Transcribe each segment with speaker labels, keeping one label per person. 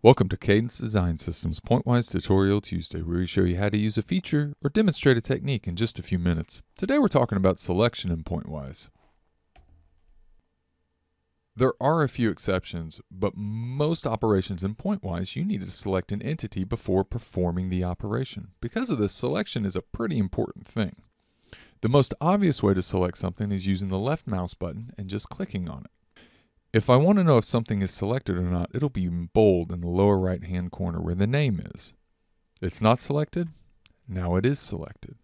Speaker 1: Welcome to Cadence Design Systems Pointwise Tutorial Tuesday, where we show you how to use a feature or demonstrate a technique in just a few minutes. Today we're talking about selection in Pointwise. There are a few exceptions, but most operations in Pointwise you need to select an entity before performing the operation. Because of this, selection is a pretty important thing. The most obvious way to select something is using the left mouse button and just clicking on it. If I want to know if something is selected or not, it'll be in bold in the lower right hand corner where the name is. It's not selected, now it is selected.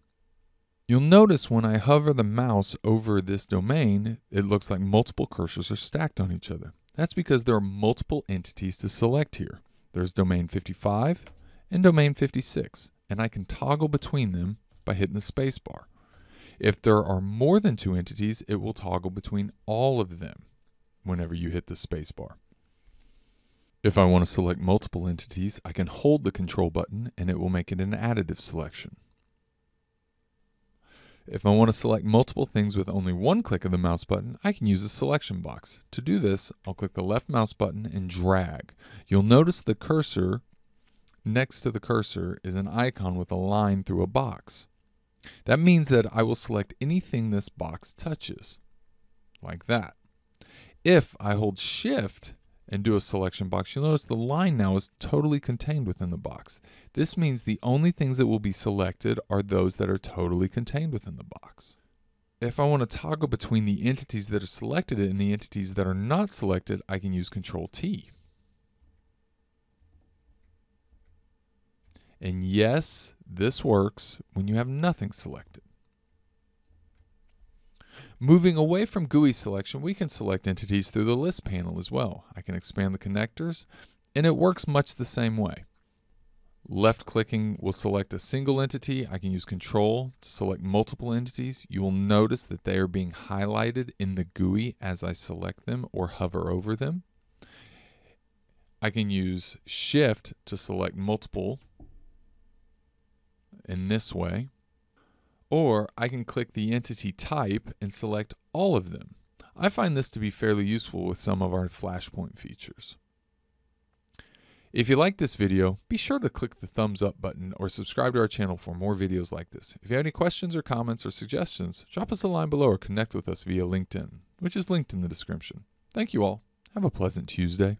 Speaker 1: You'll notice when I hover the mouse over this domain, it looks like multiple cursors are stacked on each other. That's because there are multiple entities to select here. There's domain 55 and domain 56, and I can toggle between them by hitting the spacebar. If there are more than two entities, it will toggle between all of them whenever you hit the spacebar. If I want to select multiple entities, I can hold the control button and it will make it an additive selection. If I want to select multiple things with only one click of the mouse button, I can use a selection box. To do this, I'll click the left mouse button and drag. You'll notice the cursor next to the cursor is an icon with a line through a box. That means that I will select anything this box touches, like that. If I hold shift and do a selection box, you'll notice the line now is totally contained within the box. This means the only things that will be selected are those that are totally contained within the box. If I want to toggle between the entities that are selected and the entities that are not selected, I can use Control T. And yes, this works when you have nothing selected. Moving away from GUI selection, we can select entities through the list panel as well. I can expand the connectors, and it works much the same way. Left clicking will select a single entity. I can use control to select multiple entities. You will notice that they are being highlighted in the GUI as I select them or hover over them. I can use shift to select multiple in this way. Or I can click the entity type and select all of them. I find this to be fairly useful with some of our Flashpoint features. If you like this video, be sure to click the thumbs up button or subscribe to our channel for more videos like this. If you have any questions or comments or suggestions, drop us a line below or connect with us via LinkedIn, which is linked in the description. Thank you all. Have a pleasant Tuesday.